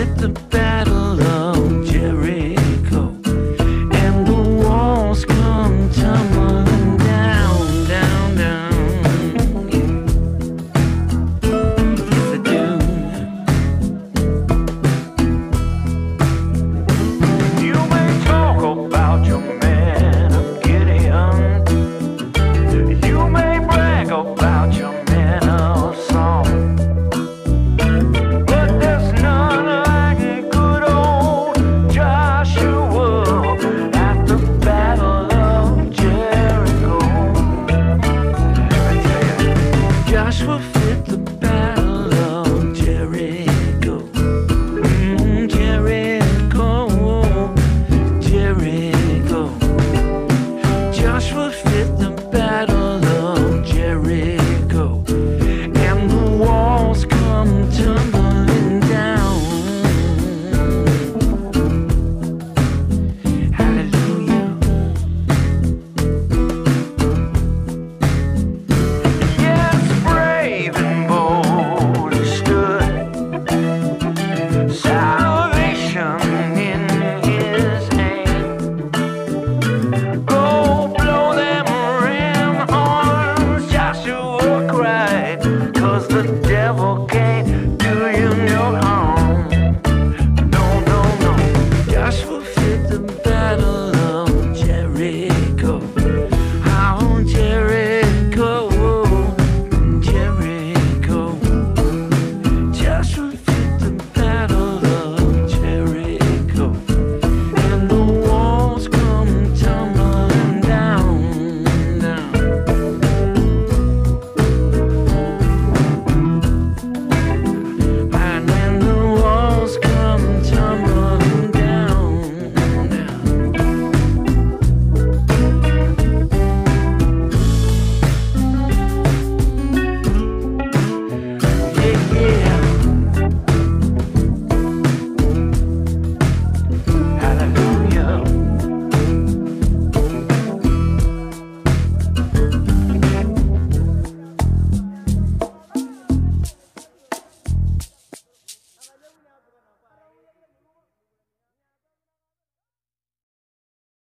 the rush for